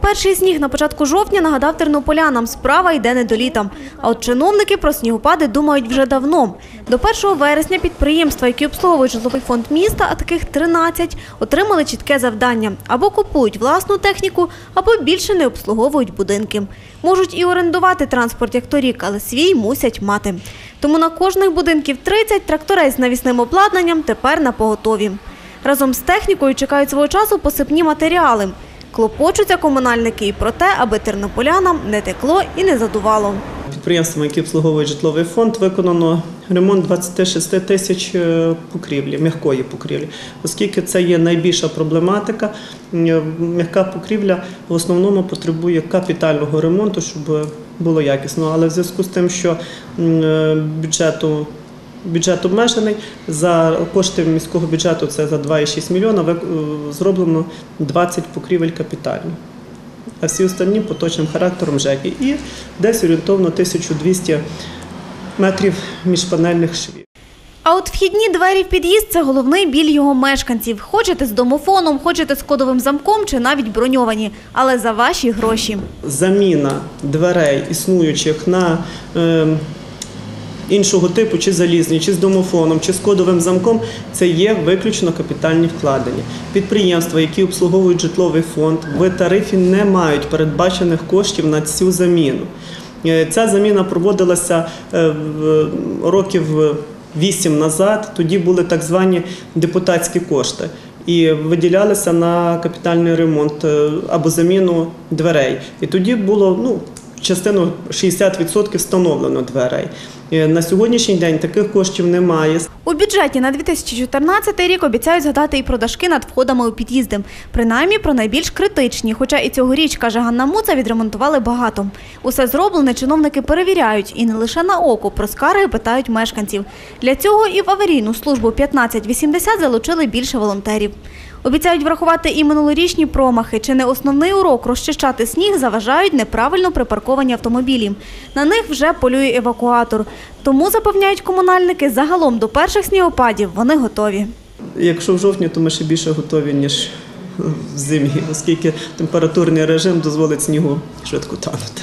Перший сніг на початку жовтня нагадав тернополянам, справа йде не до літа. А от чиновники про снігопади думають вже давно. До 1 вересня підприємства, які обслуговують житловий фонд міста, а таких 13, отримали чітке завдання – або купують власну техніку, або більше не обслуговують будинки. Можуть і орендувати транспорт, як торік, але свій мусять мати. Тому на кожних будинків 30 тракторець з навісним обладнанням тепер на поготові. Разом з технікою чекають свого часу посипні матеріали. Клопочуться комунальники і про те, аби тернополянам не текло і не задувало. Підприємствами, які обслуговують житловий фонд, виконано ремонт 26 тисяч е, покрівлі, м'якої покрівлі, оскільки це є найбільша проблематика. М'яка покрівля в основному потребує капітального ремонту, щоб було якісно. Але в зв'язку з тим, що е, бюджету Бюджет обмежений за кошти міського бюджету це за 2,6 мільйона. е, Зроблено 20 покрівель капітально а всі останні поточним характером ЖЕКи. І десь орієнтовно 1200 метрів міжпанельних швів. А от вхідні двері в під'їзд – це головний біль його мешканців. Хочете з домофоном, хочете з кодовим замком чи навіть броньовані, але за ваші гроші. Заміна дверей існуючих на е, іншого типу, чи залізні, чи з домофоном, чи з кодовим замком, це є виключно капітальні вкладення. Підприємства, які обслуговують житловий фонд, в тарифі не мають передбачених коштів на цю заміну. Е, Ця заміна проводилася е, років вісім назад. Тоді були так звані депутатські кошти. І виділялися на капітальний ремонт е, або заміну дверей. І тоді було ну, частину 60% встановлено дверей. Е, На сьогоднішній день таких коштів немає. У бюджеті на 2014 рік обіцяють згадати і про дашки над входами у під'їзди. Принаймні про найбільш критичні, хоча і цьогоріч, каже Ганна Муца, відремонтували багато. Усе зроблене чиновники перевіряють і не лише на око, про скарги питають мешканців. Для цього і в аварійну службу 1580 залучили більше волонтерів. Обіцяють врахувати і минулорічні промахи. Чи не основний урок розчищати сніг заважають неправильно припарковані автомобілі. На них вже полює евакуатор. Тому запевняють комунальники, загалом до перших снігопадів вони готові. Якщо в жовтні, то ми ще більше готові, ніж в зимі, оскільки температурний режим дозволить снігу швидко танути.